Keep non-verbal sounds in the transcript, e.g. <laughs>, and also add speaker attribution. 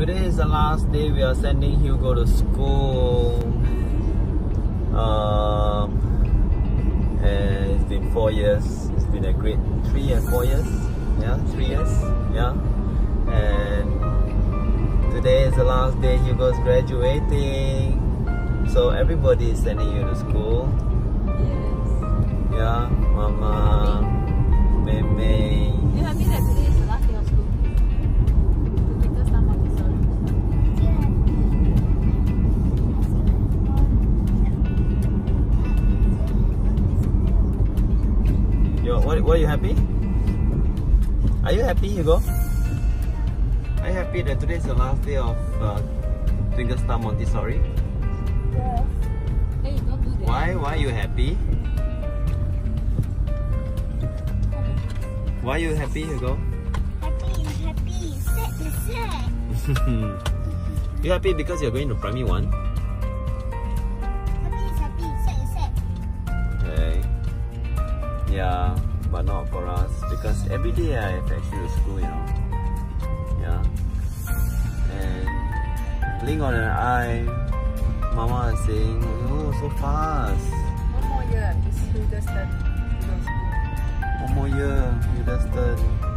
Speaker 1: Today is the last day we are sending Hugo to school. Um, and it's been four years. It's been a great three and four years. Yeah, three years. Yeah. And today is the last day Hugo's graduating. So everybody is sending you to school.
Speaker 2: You
Speaker 1: what, what are you happy? Are you happy, Hugo? Are you happy that today is the last day of uh, Twinkle Star Montessori?
Speaker 2: Hey, don't do that.
Speaker 1: Why? Why are you happy? Why are you happy, Hugo?
Speaker 3: Happy, happy, sad, sad. <laughs>
Speaker 1: you happy because you're going to primary one?
Speaker 3: Happy is happy, sad is sad.
Speaker 1: Okay. Yeah, but not for us because every day I have actually to school, you know. Yeah. And blink on an eye, Mama is saying, oh, so fast.
Speaker 2: One more year is Hilda's turn to go to school.
Speaker 1: One more year, just turn.